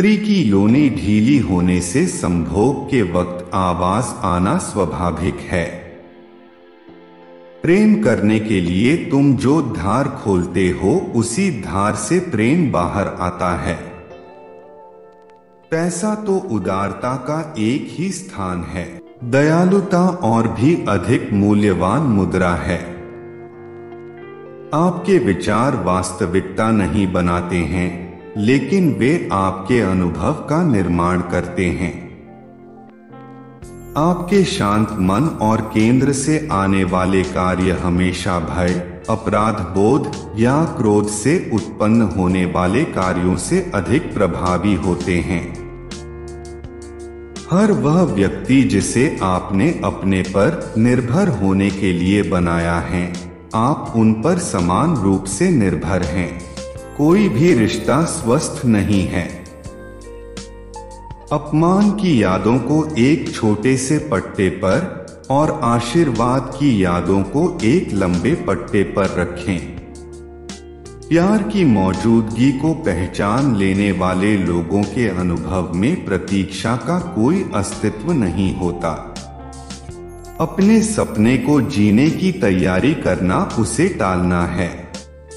स्त्री की योनि ढीली होने से संभोग के वक्त आवाज़ आना स्वाभाविक है। प्रेम करने के लिए तुम जो धार खोलते हो, उसी धार से प्रेम बाहर आता है। पैसा तो उदारता का एक ही स्थान है। दयालुता और भी अधिक मूल्यवान मुद्रा है। आपके विचार वास्तविकता नहीं बनाते हैं। लेकिन वे आपके अनुभव का निर्माण करते हैं। आपके शांत मन और केंद्र से आने वाले कार्य हमेशा भय, अपराध बोध या क्रोध से उत्पन्न होने वाले कार्यों से अधिक प्रभावी होते हैं। हर वह व्यक्ति जिसे आपने अपने पर निर्भर होने के लिए बनाया है, आप उन पर समान रूप से निर्भर हैं। कोई भी रिश्ता स्वस्थ नहीं है। अपमान की यादों को एक छोटे से पट्टे पर और आशीर्वाद की यादों को एक लंबे पट्टे पर रखें। प्यार की मौजूदगी को पहचान लेने वाले लोगों के अनुभव में प्रतीक्षा का कोई अस्तित्व नहीं होता। अपने सपने को जीने की तैयारी करना उसे टालना है।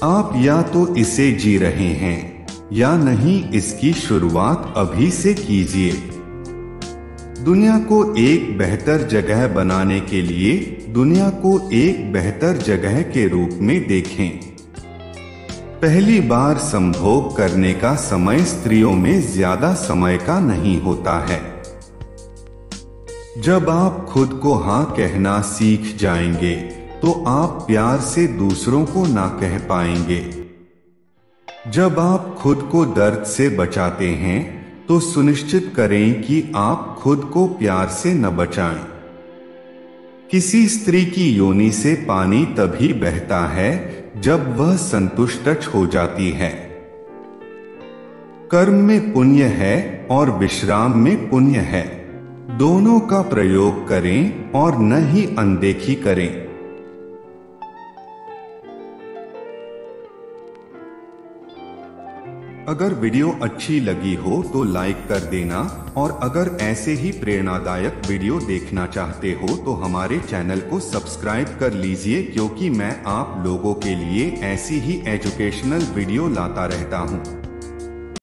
आप या तो इसे जी रहे हैं, या नहीं इसकी शुरुआत अभी से कीजिए। दुनिया को एक बेहतर जगह बनाने के लिए दुनिया को एक बेहतर जगह के रूप में देखें। पहली बार संभोग करने का समय स्त्रियों में ज़्यादा समय का नहीं होता है। जब आप खुद को हाँ कहना सीख जाएँगे तो आप प्यार से दूसरों को ना कह पाएँगे। जब आप खुद को दर्द से बचाते हैं तो सुनिश्चित करें कि आप खुद को प्यार से न बचाएँ। किसी स्त्री की योनि से पानी तभी बहता है जब वह संतुष्ट हो जाती है। कर्म में पुण्य है और विश्राम में पुण्य है। दोनों का प्रयोग करें और न ही अनदेखी करें। अगर वीडियो अच्छी लगी हो तो लाइक कर देना और अगर ऐसे ही प्रेरणादायक वीडियो देखना चाहते हो तो हमारे चैनल को सब्सक्राइब कर लीजिए क्योंकि मैं आप लोगों के लिए ऐसी ही एजुकेशनल वीडियो लाता रहता हूँ।